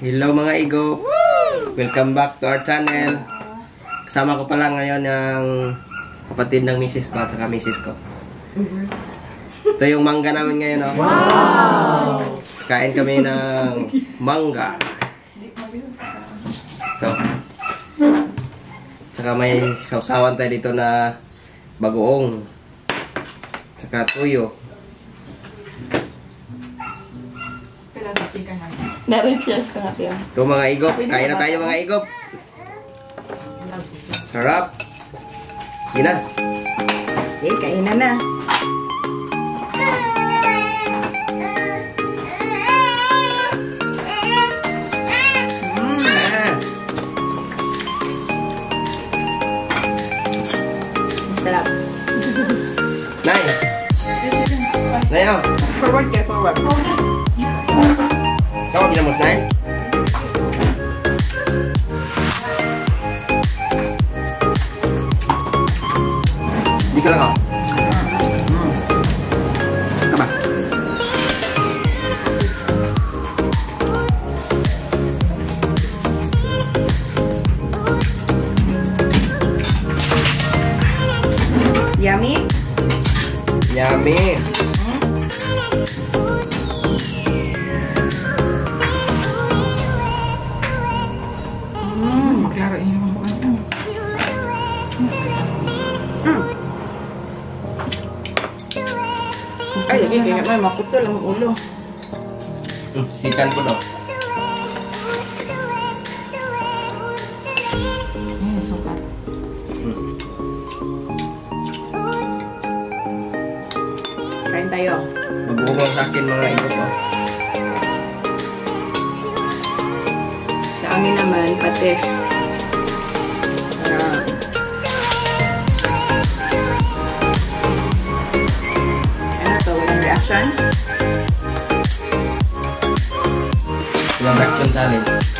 Hello mga igo. Welcome back to our channel. Kasama ko pala ngayon ang kapatid ng misis ko at saka misis ko. Ito yung mangga namin ngayon. Oh. Wow! Kain kami ng mangga. Ito. Saka may sausawan tayo dito na bagoong. Saka tuyo. Na-recharge na natin. Ito mga igop. Kain na tayo mga igop. Sarap. Sige na. Eh, kainan na. Ah. Masarap. Nay. Nay, oh. Forward ka, forward. cháu chỉ là một nấy đi cái đó Ay, lagi kaya may makutul ang ulo. Sikan ko daw. Kain tayo. Mag-uumang sa akin mga igop, oh. Sa amin naman, patis. Sarap. John. Yang John Salim.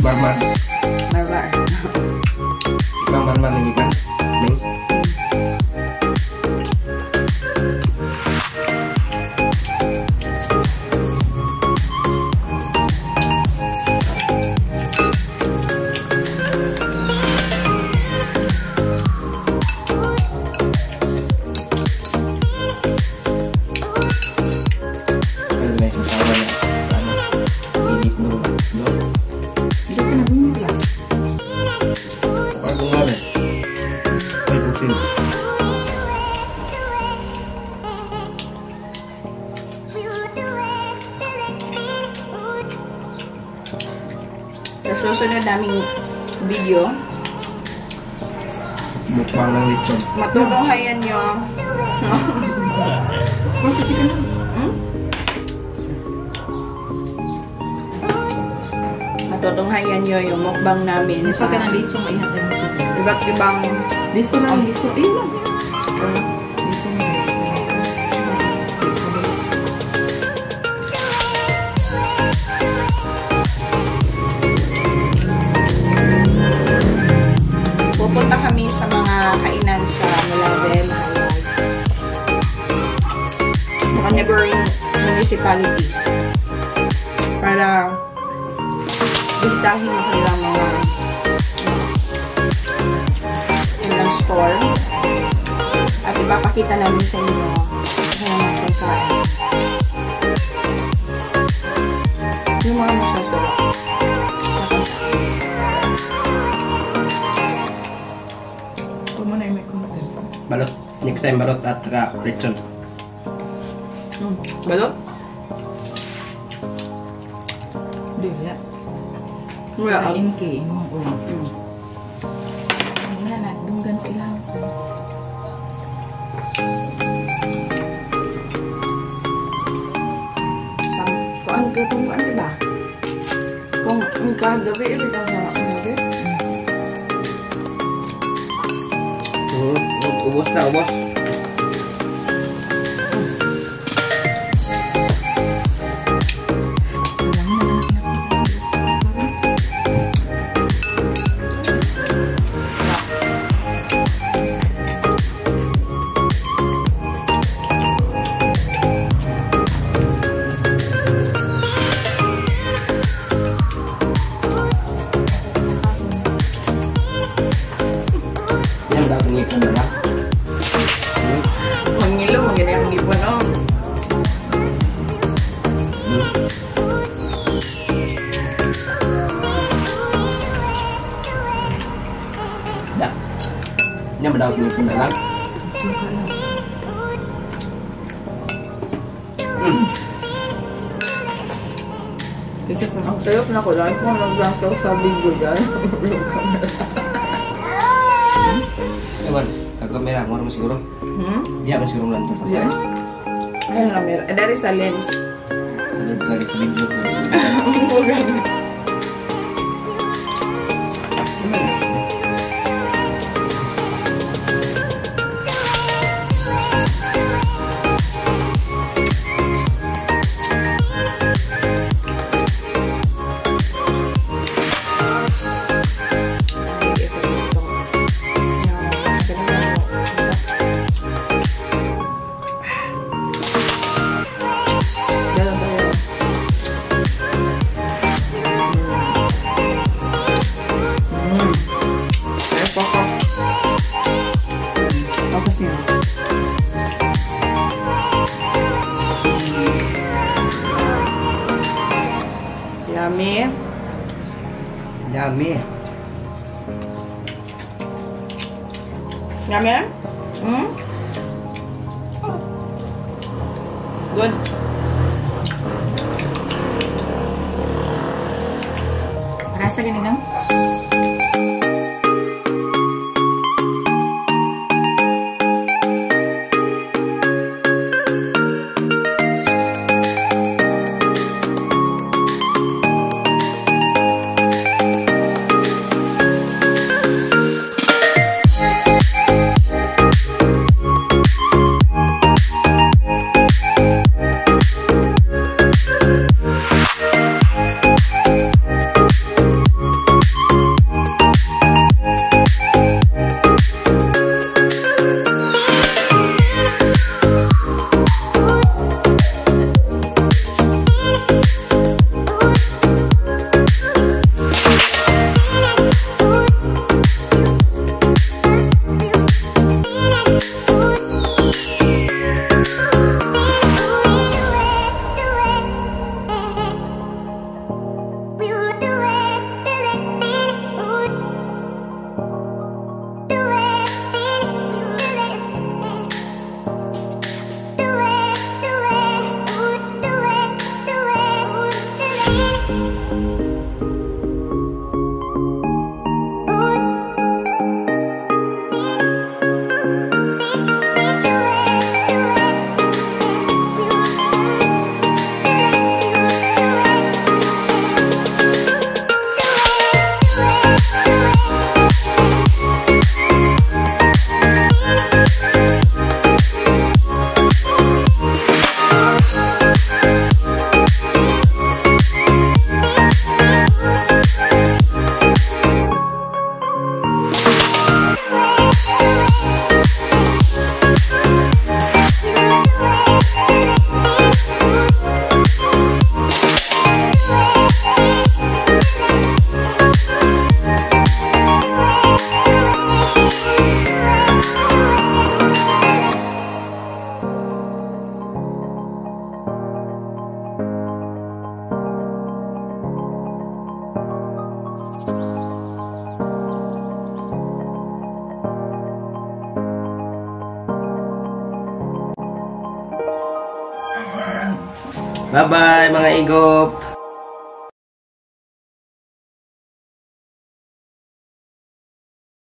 Barman. Barman. Bang Barman ini kan. Nih. Naming video, Mukbang ng lechon. matutunghayan nyo. Hmm? Matutunghayan nyo yung mukbang namin Sa sa ka ng liso, may hatay mo siya. iba't ibang Liso lang, liso. Ayun lang. Para bisitahin ang kanilang mga kanilang store. At ipapakita namin sa inyo ang mga pagkain. Yung mga masasarap. Mo content. Balot. Next time, balot at saka lechon. Hmm. Balot? Để ạ Dạ. Em kể em mong ổn Ừ Nghĩa là đung gân cái lao Có ăn cơ không? Có ăn cái bà. Không, có ăn đối với cái bà Bos tahu bos. daw lagi, aku lagi, Mangilo, maganda ang ngipon o. Da. ada lagi. ngipon na lang. Mm. Kasi sa mga trip na ko teman kakak merah mau masih kurung? Hmm? dia masih kurung lantas ya. Eh, Ayah merah. Eh, dari salens salens lagi salens juga. Dami. Yummy? Hmm? Good. Rasa ganun lang. Bye-bye mga igop.